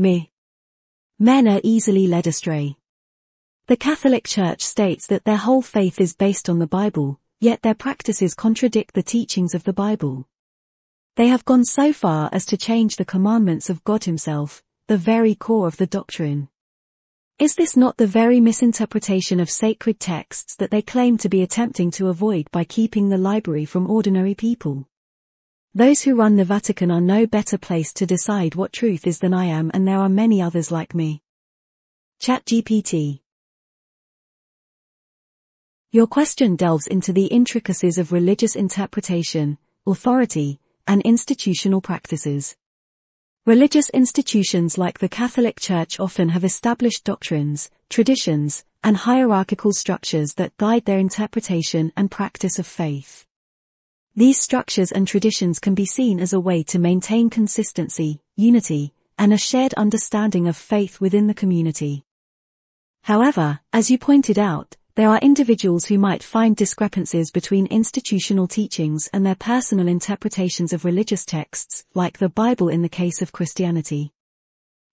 Me. Men are easily led astray. The Catholic Church states that their whole faith is based on the Bible, yet their practices contradict the teachings of the Bible. They have gone so far as to change the commandments of God himself, the very core of the doctrine. Is this not the very misinterpretation of sacred texts that they claim to be attempting to avoid by keeping the library from ordinary people? Those who run the Vatican are no better placed to decide what truth is than I am and there are many others like me. ChatGPT Your question delves into the intricacies of religious interpretation, authority, and institutional practices. Religious institutions like the Catholic Church often have established doctrines, traditions, and hierarchical structures that guide their interpretation and practice of faith. These structures and traditions can be seen as a way to maintain consistency, unity, and a shared understanding of faith within the community. However, as you pointed out, there are individuals who might find discrepancies between institutional teachings and their personal interpretations of religious texts, like the Bible in the case of Christianity.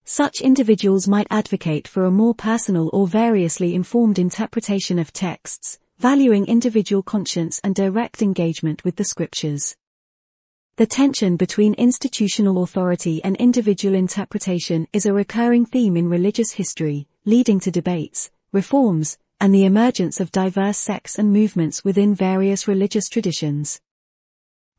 Such individuals might advocate for a more personal or variously informed interpretation of texts, valuing individual conscience and direct engagement with the scriptures. The tension between institutional authority and individual interpretation is a recurring theme in religious history, leading to debates, reforms, and the emergence of diverse sects and movements within various religious traditions.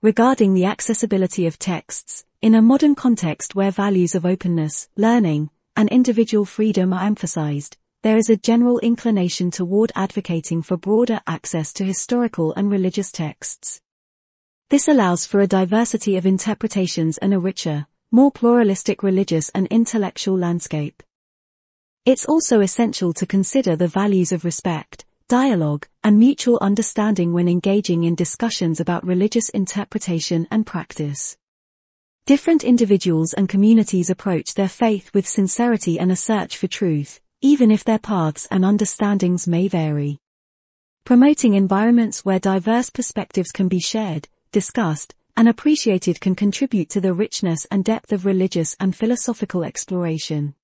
Regarding the accessibility of texts, in a modern context where values of openness, learning, and individual freedom are emphasized, there is a general inclination toward advocating for broader access to historical and religious texts. This allows for a diversity of interpretations and a richer, more pluralistic religious and intellectual landscape. It's also essential to consider the values of respect, dialogue, and mutual understanding when engaging in discussions about religious interpretation and practice. Different individuals and communities approach their faith with sincerity and a search for truth, even if their paths and understandings may vary. Promoting environments where diverse perspectives can be shared, discussed, and appreciated can contribute to the richness and depth of religious and philosophical exploration.